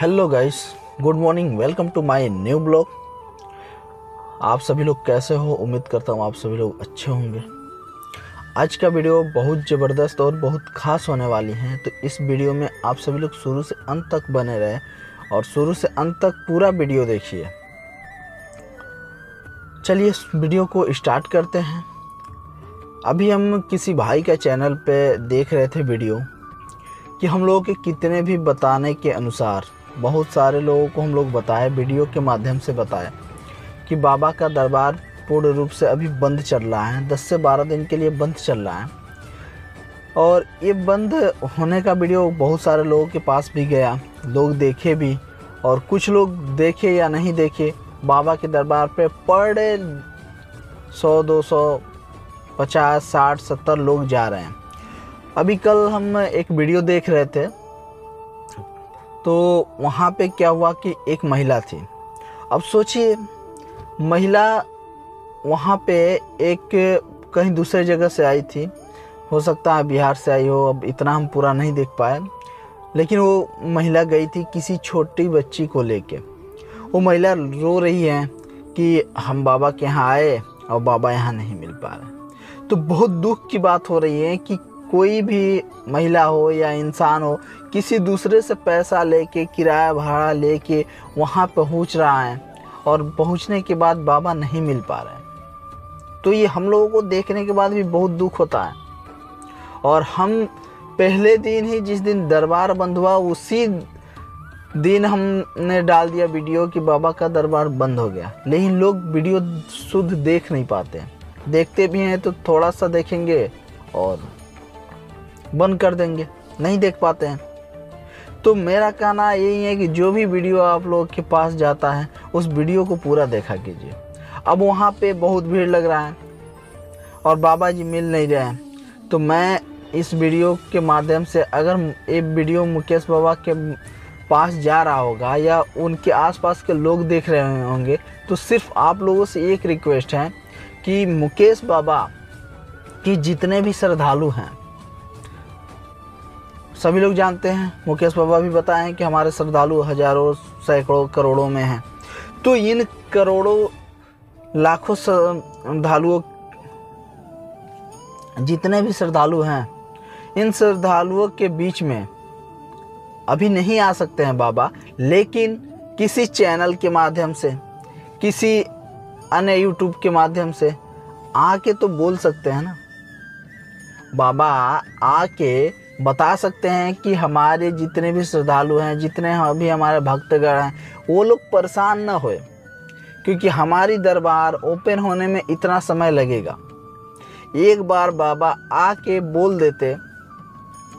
Hello guys good morning welcome to my new blog आप सभी लोग कैसे हो? उम्मीद करता हूँ आप सभी लोग अच्छे होंगे। आज का वीडियो बहुत ज़बरदस्त और बहुत खास होने वाली है। तो इस वीडियो में आप सभी लोग शुरू से अंत तक बने रहे और शुरू से अंत तक पूरा वीडियो देखिए। चलिए इस वीडियो को स्टार्ट करते हैं। अभी हम किसी भाई का चैनल पे देख रहे थे वीडियो कि हम लोगों के कितने भी बताने के अनुसार बहुत सारे लोगों को हम लोग बताए, वीडियो के माध्यम से बताए कि बाबा का दरबार पूर्ण रूप से अभी बंद चल रहा है 10 से 12 दिन के लिए बंद चल रहा है। और ये बंद होने का वीडियो बहुत सारे लोगों के पास भी गया, लोग देखे भी, और कुछ लोग देखे या नहीं देखे, बाबा के दरबार पे पर डे सौ, दो सौ, पचास, साठ, सत्तर लोग जा रहे हैं। अभी कल हम एक वीडियो देख रहे थे तो वहाँ पे क्या हुआ कि एक महिला थी। अब सोचिए, महिला वहाँ पे एक कहीं दूसरे जगह से आई थी। हो सकता है बिहार से आई हो, अब इतना हम पूरा नहीं देख पाए। लेकिन वो महिला गई थी किसी छोटी बच्ची को लेके। वो महिला रो रही है कि हम बाबा के यहाँ आए और बाबा यहाँ नहीं मिल पा रहे। तो बहुत दुख की बात हो रही है कि कोई भी महिला हो या इंसान हो, किसी दूसरे से पैसा लेके, किराया भाड़ा लेके वहाँ पहुँच रहा है और पहुँचने के बाद बाबा नहीं मिल पा रहे तो ये हम लोगों को देखने के बाद भी बहुत दुख होता है। और हम पहले दिन ही जिस दिन दरबार बंद हुआ, उसी दिन हमने डाल दिया वीडियो कि बाबा का दरबार बंद हो गया। लेकिन लोग वीडियो शुद्ध देख नहीं पाते। देखते भी हैं तो थोड़ा सा देखेंगे और बंद कर देंगे, नहीं देख पाते हैं। तो मेरा कहना यही है कि जो भी वीडियो आप लोग के पास जाता है, उस वीडियो को पूरा देखा कीजिए। अब वहाँ पे बहुत भीड़ लग रहा है और बाबा जी मिल नहीं रहे हैं। तो मैं इस वीडियो के माध्यम से अगर ये वीडियो मुकेश बाबा के पास जा रहा होगा या उनके आसपास के लोग देख रहे होंगे तो सिर्फ़ आप लोगों से एक रिक्वेस्ट है कि मुकेश बाबा की जितने भी श्रद्धालु हैं सभी लोग जानते हैं, मुकेश बाबा भी बताएँ कि हमारे श्रद्धालु हज़ारों, सैकड़ों, करोड़ों में हैं। तो इन करोड़ों, लाखों श्रद्धालुओं, जितने भी श्रद्धालु हैं, इन श्रद्धालुओं के बीच में अभी नहीं आ सकते हैं बाबा, लेकिन किसी चैनल के माध्यम से, किसी अन्य यूट्यूब के माध्यम से आके तो बोल सकते हैं ना। बाबा आके बता सकते हैं कि हमारे जितने भी श्रद्धालु हैं, जितने अभी हमारे भक्तगण हैं, वो लोग परेशान न होए, क्योंकि हमारी दरबार ओपन होने में इतना समय लगेगा। एक बार बाबा आके बोल देते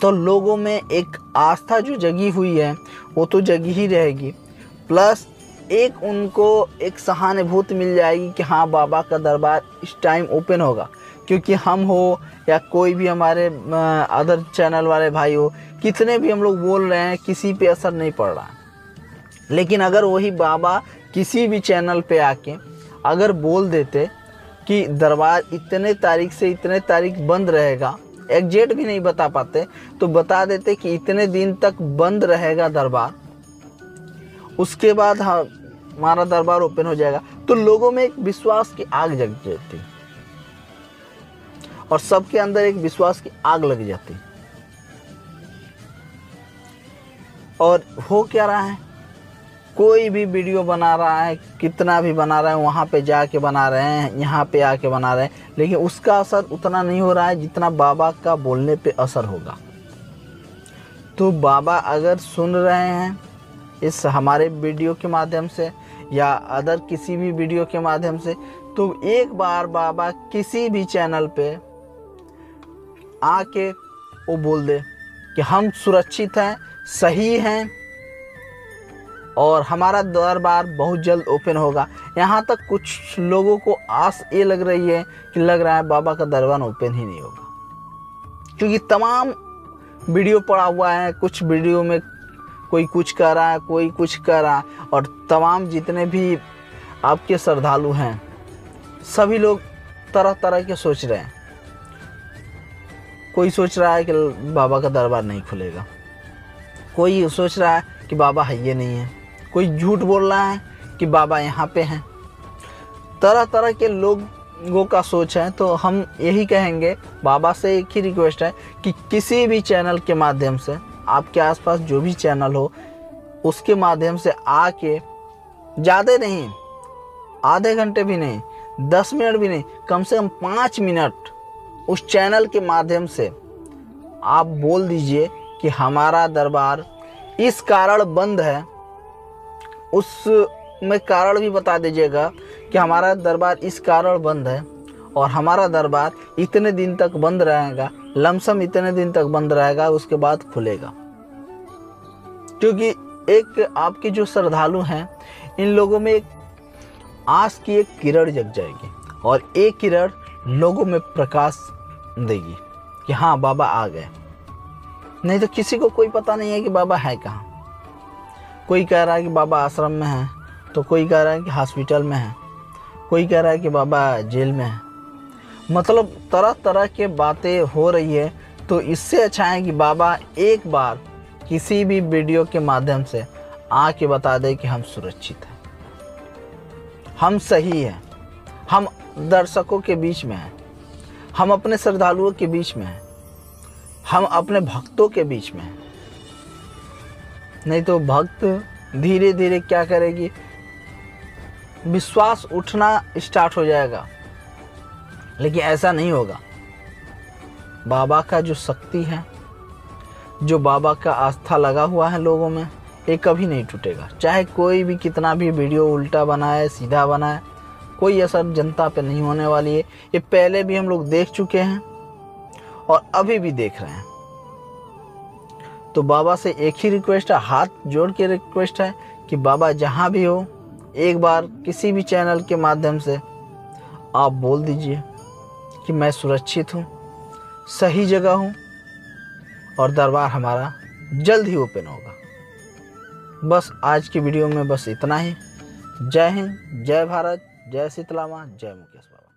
तो लोगों में एक आस्था जो जगी हुई है, वो तो जगी ही रहेगी। प्लस एक उनको एक सहानुभूति मिल जाएगी कि हाँ बाबा का दरबार इस टाइम ओपन होगा। क्योंकि हम हो या कोई भी हमारे अदर चैनल वाले भाई हो, कितने भी हम लोग बोल रहे हैं, किसी पे असर नहीं पड़ रहा। लेकिन अगर वही बाबा किसी भी चैनल पे आके अगर बोल देते कि दरबार इतने तारीख से इतने तारीख बंद रहेगा एग्जैक्ट भी नहीं बता पाते तो बता देते कि इतने दिन तक बंद रहेगा दरबार। उसके बाद हमारा दरबार ओपन हो जाएगा। तो लोगों में एक विश्वास की आग जग जाती। और सबके अंदर एक विश्वास की आग लग जाती। और हो क्या रहा है? कोई भी वीडियो बना रहा है, कितना भी बना रहा है, वहाँ पे जाके बना रहे हैं, यहाँ पे आके बना रहे हैं, लेकिन उसका असर उतना नहीं हो रहा है जितना बाबा का बोलने पे असर होगा। तो बाबा अगर सुन रहे हैं इस हमारे वीडियो के माध्यम से या अदर किसी भी वीडियो के माध्यम से तो एक बार बाबा किसी भी चैनल पे आके वो बोल दे कि हम सुरक्षित हैं, सही हैं और हमारा दरबार बहुत जल्द ओपन होगा। यहाँ तक कुछ लोगों को आस ये लग रही है कि लग रहा है बाबा का दरबार ओपन ही नहीं होगा। क्योंकि तमाम वीडियो पड़ा हुआ है, कुछ वीडियो में कोई कुछ कर रहा है, कोई कुछ कर रहा है और तमाम जितने भी आपके श्रद्धालु हैं, सभी लोग तरह तरह के सोच रहे हैं। कोई सोच रहा है कि बाबा का दरबार नहीं खुलेगा। कोई सोच रहा है कि बाबा है ये नहीं है। कोई झूठ बोल रहा है कि बाबा यहाँ पे हैं। तरह तरह के लोगों का सोच है तो हम यही कहेंगे, बाबा से एक ही रिक्वेस्ट है कि किसी भी चैनल के माध्यम से, आपके आसपास जो भी चैनल हो, उसके माध्यम से आके, ज़्यादा नहीं, आधे घंटे भी नहीं, दस मिनट भी नहीं, कम से कम पाँच मिनट उस चैनल के माध्यम से आप बोल दीजिए कि हमारा दरबार इस कारण बंद है। उस में कारण भी बता दीजिएगा कि हमारा दरबार इस कारण बंद है और हमारा दरबार इतने दिन तक बंद रहेगा, लमसम इतने दिन तक बंद रहेगा, उसके बाद खुलेगा। क्योंकि एक आपके जो श्रद्धालु हैं, इन लोगों में एक आस की एक किरण जग जाएगी और एक किरण लोगों में प्रकाश देगी कि हाँ बाबा आ गए। नहीं तो किसी को कोई पता नहीं है कि बाबा है कहाँ। कोई कह रहा है कि बाबा आश्रम में है तो कोई कह रहा है कि हॉस्पिटल में है, कोई कह रहा है कि बाबा जेल में है। मतलब तरह तरह के बातें हो रही है तो इससे अच्छा है कि बाबा एक बार किसी भी वीडियो के माध्यम से आके बता दे कि हम सुरक्षित हैं। हम सही हैं। हम दर्शकों के बीच में हैं। हम अपने श्रद्धालुओं के बीच में हैं। हम अपने भक्तों के बीच में हैं। नहीं तो भक्त धीरे धीरे क्या करेगी? विश्वास उठना स्टार्ट हो जाएगा। लेकिन ऐसा नहीं होगा। बाबा का जो शक्ति है, जो बाबा का आस्था लगा हुआ है लोगों में, ये कभी नहीं टूटेगा। चाहे कोई भी कितना भी वीडियो उल्टा बनाए, सीधा बनाए कोई असर जनता पे नहीं होने वाली है। ये पहले भी हम लोग देख चुके हैं और अभी भी देख रहे हैं। तो बाबा से एक ही रिक्वेस्ट है, हाथ जोड़ के रिक्वेस्ट है कि बाबा जहाँ भी हो, एक बार किसी भी चैनल के माध्यम से आप बोल दीजिए कि मैं सुरक्षित हूँ, सही जगह हूँ और दरबार हमारा जल्द ही ओपन होगा। बस आज की वीडियो में बस इतना ही। जय हिंद, जय भारत। जय शीतलामा जय मुकेश बाबा।